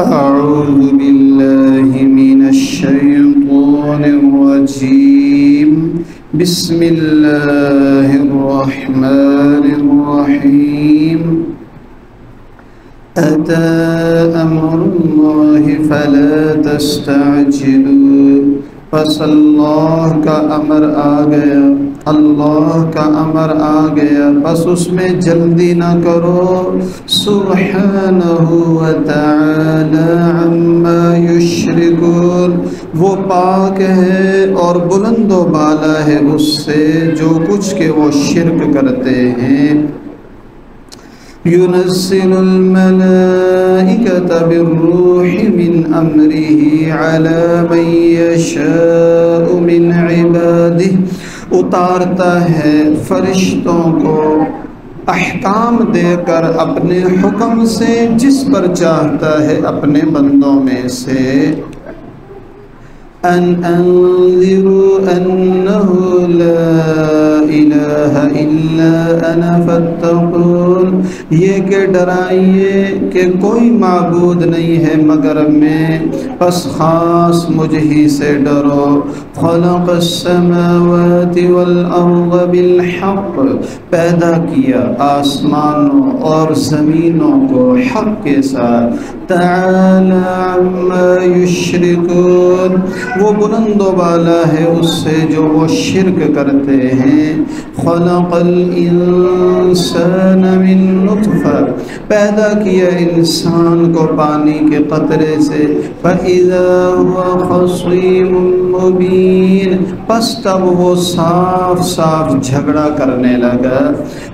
أعوذ بالله من الشيطان الرجيم. بسم الله الرحمن الرحيم. أتى أمر الله فلا تستعجلوا. بس اللہ کا امر آ گیا، اللہ کا امر آ گیا۔ بس اس میں جلدی نہ کرو۔ سبحانہ وتعالی عما یشرکون۔ وہ پاک ہے اور بلند و بالا ہے اس سے۔ جو کچھ کہ وہ شرک کرتے ہیں۔ ينزل الملائكة بالروح من أمره على من يشاء من عباده۔ اتارتا ہے فرشتوں کو احکام دے کر اپنے حکم سے، جس پر چاہتا ہے اپنے بندوں میں سے۔ أن أنذروا أنه لا إله إلا أنا فاتقون یہ کہ ڈرائیے کہ کوئی معبود نہیں ہے مگر میں پس خاص مجھ ہی سے ڈرو۔ خلق السماوات والأرض بالحق، پیدا کیا آسمانوں اور زمینوں کو حق کے ساتھ۔ تعالی عما یشرکون، وہ بلند و بالا ہے اس سے جو وہ شرک کرتے ہیں۔ خلق الانسان من نطفہ، پیدا کیا انسان کو پانی کے قطرے سے۔ فَإِذَا هُوَ خَصِيمٌ مُبِينٌ پس تب وہ صاف صاف جھگڑا کرنے لگا۔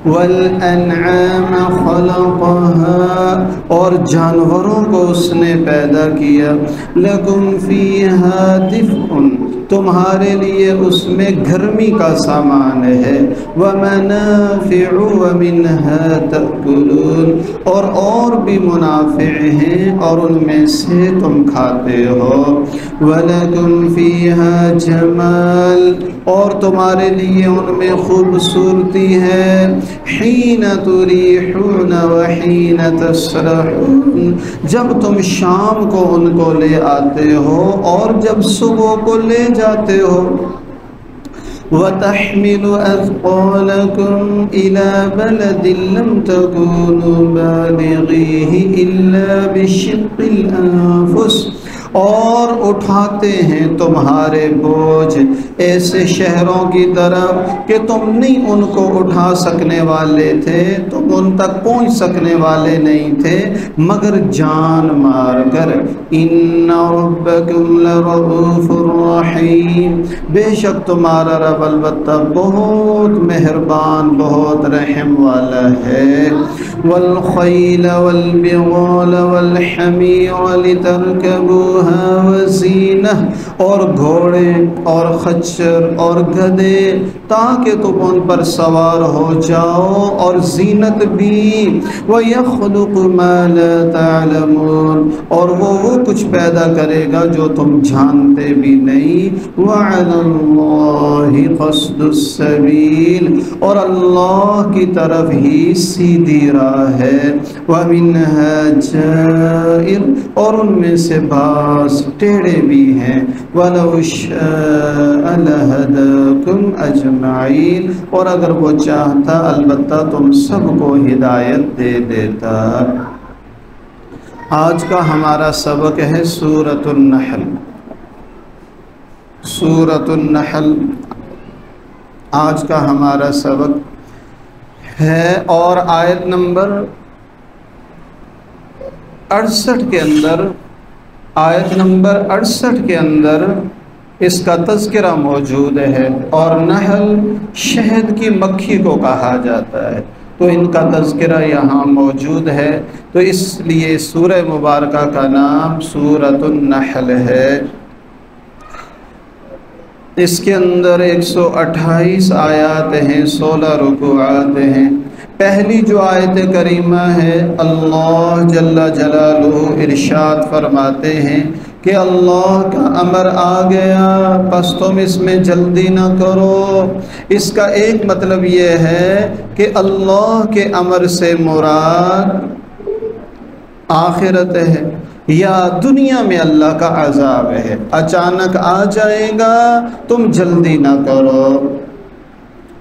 وَالْأَنْعَامَ خَلَقَهَا اور جانوروں کو اس نے پیدا کیا۔ لَكُمْ فِيهَا دِفْءٌ، تمہارے لیے اس میں گرمی کا سامان ہے۔ وَمَنَافِعُ وَمِنْهَا تَأْكُلُونَ، اور اور بھی منافع ہیں اور ان میں سے تم کھاتے ہو۔ وَلَكُمْ فِيهَا جَمَالٌ۔ اور تمہارے لیے ان میں خوبصورتی ہے۔ حین تریحون وحین تسرحون۔ جب تم شام کو ان کو لے آتے ہو اور جب صبح کو لے جاتے ہو۔ وتحمل أثقالكم إلى بلد لم تكونوا بالغيه إلا بشق الأنفس۔ اور اٹھاتے ہیں تمہارے بوجھ ایسے شہروں کی طرف کہ تم نہیں ان کو اٹھا سکنے والے تھے، تم ان تک پہنچ سکنے والے نہیں تھے، مگر جان مار کر۔ ان ربکم لرؤوف الرحیم بے شک تمہارا رب البتہ بہت مہربان، بہت رحم والا ہے۔ والخیل والبغال والحمیر لترکبوها۔ ہاں، وزینہ اور گھوڑے اور خچر اور گدے، تاکہ تم ان پر سوار ہو جاؤ اور زینت بھی۔ وَيَخْلُقُ مَا لَا تَعْلَمُونَ، اور وہ وہ کچھ پیدا کرے گا جو تم جانتے بھی نہیں۔ وَعَلَى اللَّهِ قَصْدُ السَّبِيلِ، اور اللہ کی طرف ہی سیدھی راہ ہے۔ وَمِنْهَا جَائِرْ، اور ان میں سے بات بعض ٹیڑے بھی ہیں۔ وَلَوْ شَاءَ لَهَدَاكُمْ أَجْمَعِينَ۔ اور اگر وہ چاہتا، البتہ تم سب کو ہدایت دے دیتا۔ آج کا ہمارا سبق ہے سورة النحل۔ سورة النحل۔ آج کا ہمارا سبق ہے اور آیت نمبر اڑسٹھ کے اندر آیت نمبر اڑسٹھ کے اندر اس کا تذکرہ موجود ہے اور نحل شہد کی مکھی کو کہا جاتا ہے۔ تو ان کا تذکرہ یہاں موجود ہے۔ تو اس لیے سورہ مبارکہ کا نام سورۃ النحل ہے۔ اس کے اندر ایک سو اٹھائیس آیات ہیں، سولہ رکوعات ہیں۔ پہلی جو آیت کریمہ ہے، اللہ جل جلالہ ارشاد فرماتے ہیں کہ اللہ کا امر آ گیا، پس تم اس میں جلدی نہ کرو۔ اس کا ایک مطلب یہ ہے کہ اللہ کے امر سے مراد آخرت ہے، یا دنیا میں اللہ کا عذاب ہے۔ اچانک آ جائے گا، تم جلدی نہ کرو۔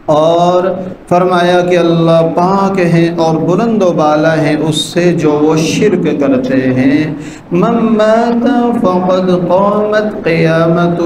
اور فرمایا کہ اللہ پاک ہیں اور بلند و بالا ہیں اس سے جو وہ شرک کرتے ہیں۔ من مات فقد قامت قیامت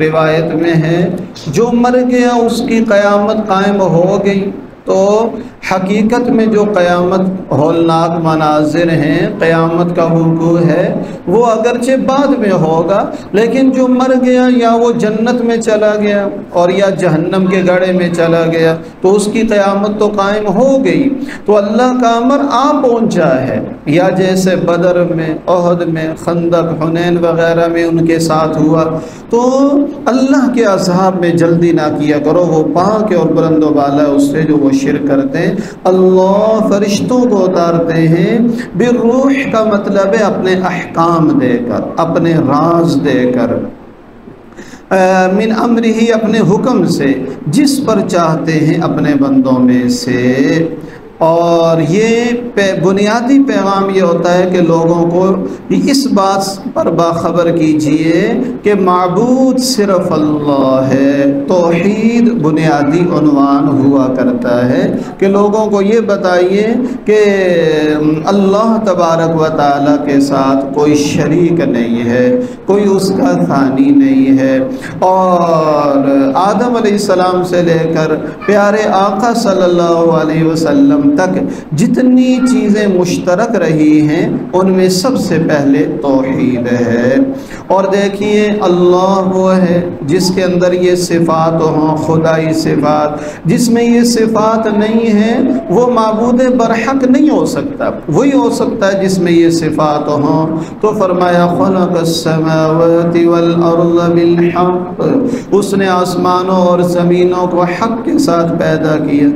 روایت میں ہے، جو مر گیا اس کی قیامت قائم ہو گئی تو حقیقت میں جو قیامت ہولناک مناظر ہیں، قیامت کا وقوع ہے، وہ اگرچہ بعد میں ہوگا، لیکن جو مر گیا یا وہ جنت میں چلا گیا اور یا جہنم کے گڑے میں چلا گیا، تو اس کی قیامت تو قائم ہو گئی۔ تو اللہ کا امر آ پہنچا ہے، یا جیسے بدر میں، عہد میں، خندق، حنین وغیرہ میں ان کے ساتھ ہوا۔ تو اللہ کے عذاب میں جلدی نہ کیا کرو، وہ پاک اور بلند و بالا اس سے جو وہ شرک کرتے ہیں اللہ فرشتوں کو اتارتے ہیں بالروح کا مطلب ہے اپنے احکام دے کر، اپنے راز دے کر۔ من امر ہی اپنے حکم سے، جس پر چاہتے ہیں اپنے بندوں میں سے۔ اور یہ بنیادی پیغام یہ ہوتا ہے کہ لوگوں کو اس بات پر باخبر کیجیے کہ معبود صرف اللہ ہے، توحید بنیادی عنوان ہوا کرتا ہے۔ کہ لوگوں کو یہ بتائیے کہ اللہ تبارک و تعالیٰ کے ساتھ کوئی شریک نہیں ہے، کوئی اس کا ثانی نہیں ہے۔ اور آدم علیہ السلام سے لے کر پیارے آقا صلی اللہ علیہ وسلم تک جتنی چیزیں مشترک رہی ہیں، ان میں سب سے پہلے توحید ہے۔ اور دیکھیے، اللہ وہ ہے جس کے اندر یہ صفات ہوں، خدائی صفات۔ جس میں یہ صفات نہیں ہیں، وہ معبود برحق نہیں ہو سکتا۔ وہی ہو سکتا ہے جس میں یہ صفات ہوں۔ تو فرمایا، خلق السماوات والارض بالحق۔ اس نے آسمانوں اور زمینوں کو حق کے ساتھ پیدا کیا،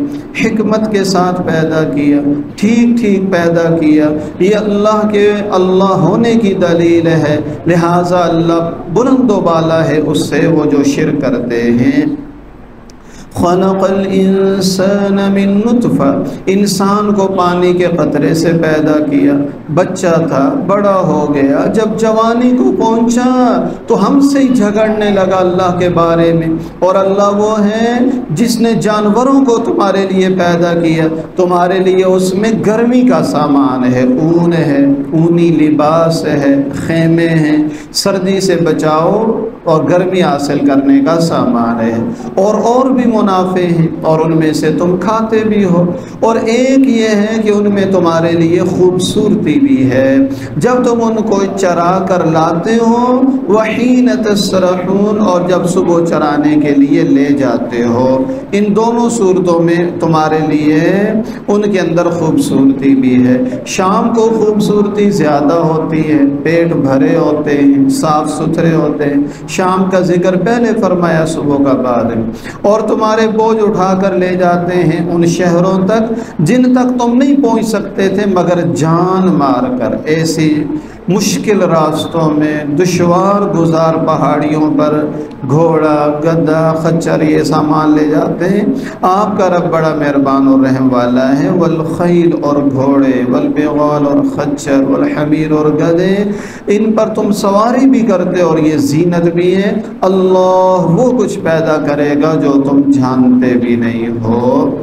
حکمت کے ساتھ پیدا کیا، ٹھیک ٹھیک پیدا کیا۔ یہ اللہ کے، اللہ ہونے کی دلیل ہے، لہٰذا اللہ بلند و بالا ہے اس سے وہ جو شرک کرتے ہیں۔ خلق الانسان من نطفہ۔ انسان کو پانی کے قطرے سے پیدا کیا۔ بچہ تھا، بڑا ہو گیا۔ جب جوانی کو پہنچا تو ہم سے ہی جھگڑنے لگا اللہ کے بارے میں۔ اور اللہ وہ ہے جس نے جانوروں کو تمہارے لیے پیدا کیا۔ تمہارے لیے اس میں گرمی کا سامان ہے۔ اون ہے، اونی لباس ہے، خیمے ہیں۔ سردی سے بچاؤ اور گرمی حاصل کرنے کا سامان ہے۔ اور اور بھی منافع ہیں اور ان میں سے تم کھاتے بھی ہو۔ اور ایک یہ ہے کہ ان میں تمہارے لیے خوبصورتی بھی ہے۔ جب تم ان کو چرا کر لاتے ہو، وحین تسرحون، اور جب صبح چرانے کے لیے لے جاتے ہو، ان دونوں صورتوں میں تمہارے لیے ان کے اندر خوبصورتی بھی ہے۔ شام کو خوبصورتی زیادہ ہوتی ہے، پیٹ بھرے ہوتے ہیں، صاف ستھرے ہوتے ہیں۔ شام کا ذکر پہلے فرمایا، صبح کا بعد۔ اور تمہارے بوجھ اٹھا کر لے جاتے ہیں ان شہروں تک جن تک تم نہیں پہنچ سکتے تھے، مگر جان مار کر، ایسی مشکل راستوں میں دشوار گزار پہاڑیوں پر گھوڑا گدا خچر، یہ سامان لے جاتے ہیں۔ آپ کا رب بڑا مہربان اور رحم والا ہے۔ والخیل اور گھوڑے، والبغال اور خچر، والحمیر اور گدے ان پر تم سواری بھی کرتے اور یہ زینت بھی ہے۔ اللہ وہ کچھ پیدا کرے گا جو تم جانتے بھی نہیں ہو۔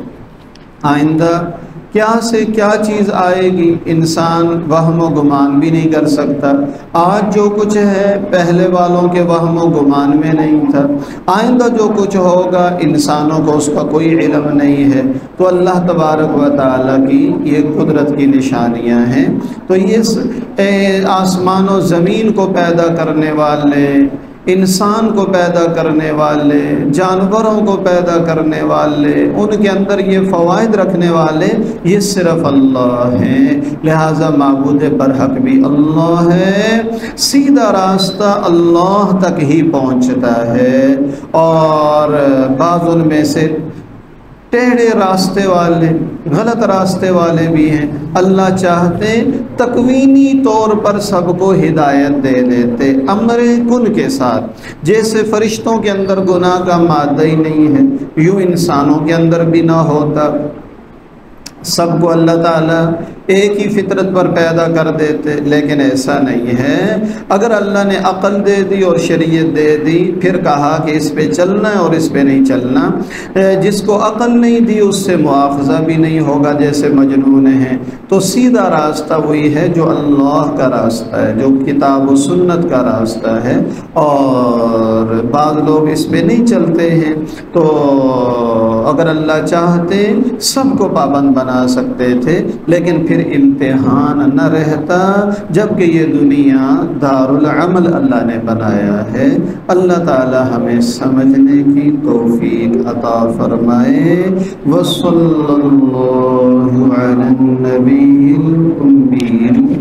آئندہ کیا سے کیا چیز آئے گی؟ انسان وہم و گمان بھی نہیں کر سکتا۔ آج جو کچھ ہے، پہلے والوں کے وہم و گمان میں نہیں تھا۔ آئندہ جو کچھ ہوگا، انسانوں کو اس کا کوئی علم نہیں ہے۔ تو اللہ تبارک و تعالیٰ کی یہ قدرت کی نشانیاں ہیں۔ تو یہ آسمان و زمین کو پیدا کرنے والے انسان کو پیدا کرنے والے، جانوروں کو پیدا کرنے والے، ان کے اندر یہ فوائد رکھنے والے، یہ صرف اللہ ہیں۔ لہٰذا معبود برحق بھی اللہ ہے۔ سیدھا راستہ اللہ تک ہی پہنچتا ہے۔ اور بعض ان میں سے ٹیڑھے راستے والے، غلط راستے والے بھی ہیں۔ اللہ چاہتے تکوینی طور پر سب کو ہدایت دے دیتے امر کن کے ساتھ؟ جیسے فرشتوں کے اندر گناہ کا مادہ ہی نہیں ہے، یوں انسانوں کے اندر بھی نہ ہوتا۔ سب کو اللہ تعالیٰ ایک ہی فطرت پر پیدا کر دیتے، لیکن ایسا نہیں ہے۔ اگر اللہ نے عقل دے دی اور شریعت دے دی، پھر کہا کہ اس پہ چلنا ہے اور اس پہ نہیں چلنا۔ جس کو عقل نہیں دی، اس سے مواخذہ بھی نہیں ہوگا جیسے مجنون ہیں۔ تو سیدھا راستہ وہی ہے جو اللہ کا راستہ ہے، جو کتاب و سنت کا راستہ ہے۔ اور بعض لوگ اس پہ نہیں چلتے ہیں۔ تو اگر اللہ چاہتے، سب کو پابند بنا سکتے تھے، لیکن پھر امتحان نہ رہتا، جبکہ یہ دنیا دار العمل اللہ نے بنایا ہے۔ اللہ تعالی ہمیں سمجھنے کی توفیق عطا فرمائے۔ وصلی اللہ علی النبی الامین